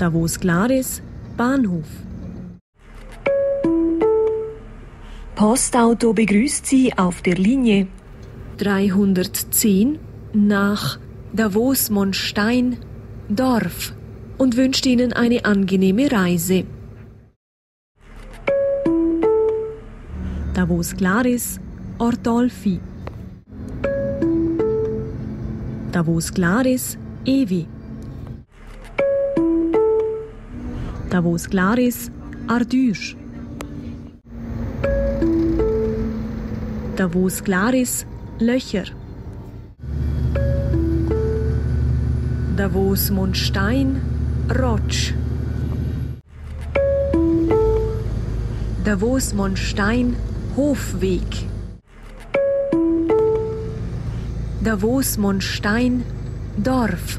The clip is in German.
Davos Glaris, Bahnhof. Postauto begrüßt Sie auf der Linie 310 nach Davos-Monstein, Dorf und wünscht Ihnen eine angenehme Reise. Davos Glaris, Ordolfi. Davos Glaris, Evi. Davos Glaris, Ardüsch. Davos Glaris, Löcher. Davos Mondstein, Rotsch. Davos Mondstein, Hofweg. Davos Mondstein, Dorf.